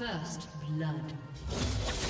First blood.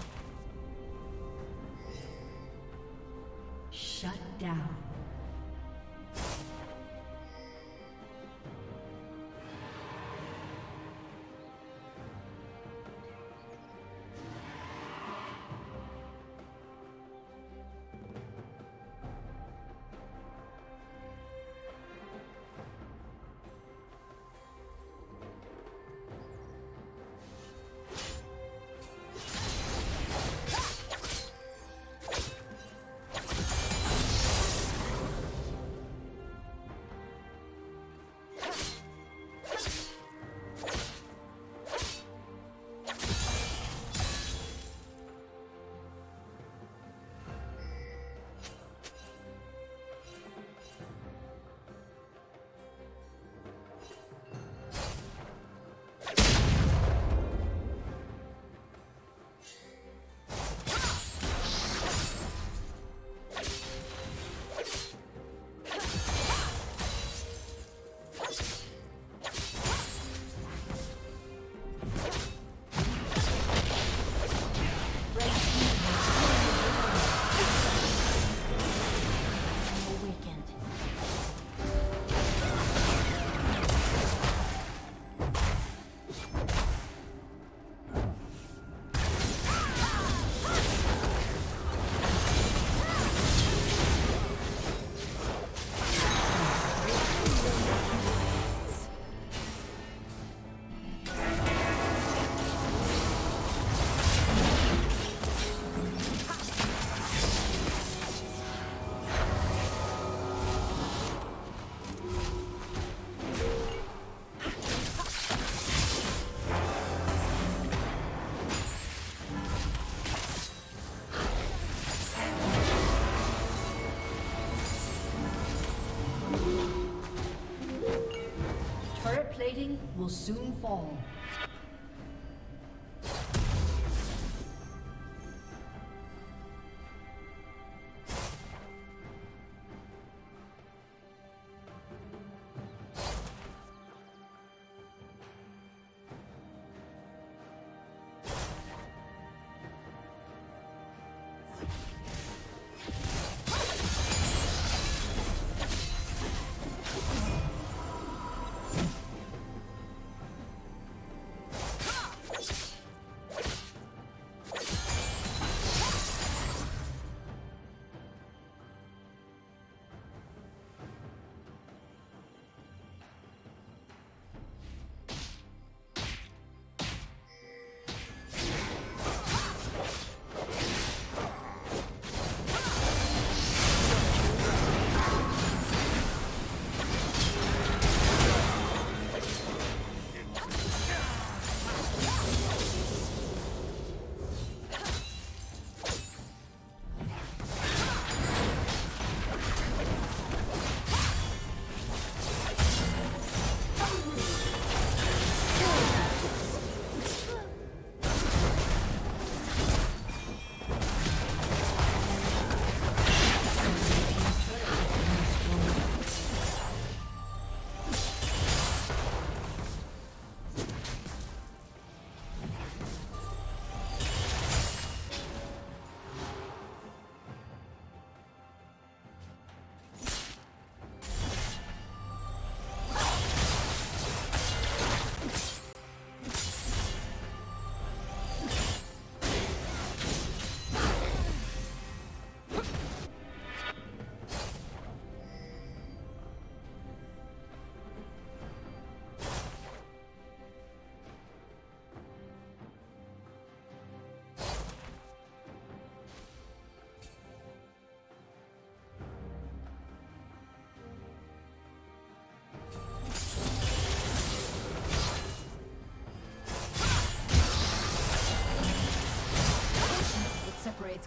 will soon fall.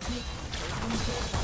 Let's keep.